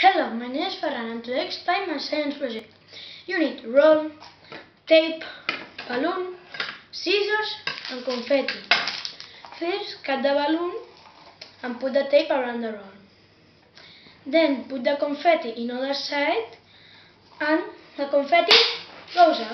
Hello, my name is Ferran and today I explain my science project. You need roll, tape, balloon, scissors and confetti. First, cut the balloon and put the tape around the roll. Then put the confetti in other side and the confetti goes up.